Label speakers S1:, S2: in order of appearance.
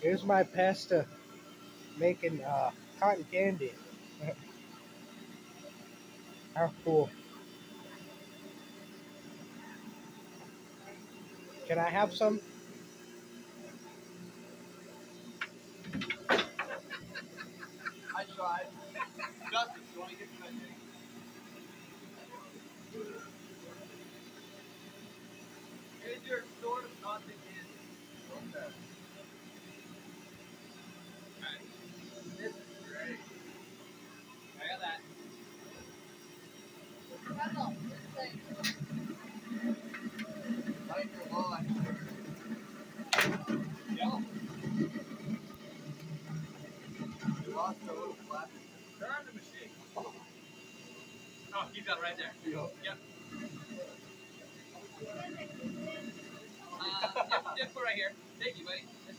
S1: Here's my pasta making uh, cotton candy. How cool. Can I have some?
S2: I tried. Justin, you want to get some Here's your sort of cotton candy. Right here. Thank you, buddy.